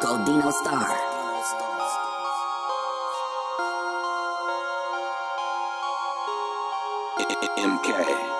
Goldino Star. MK.